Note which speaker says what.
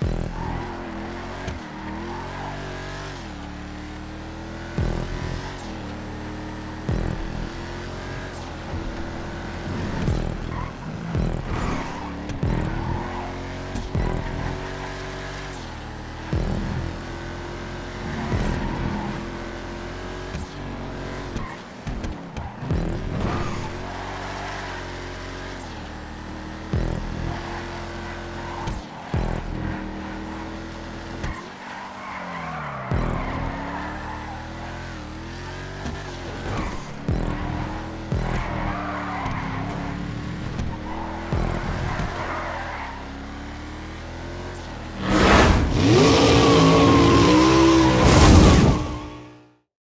Speaker 1: Bye.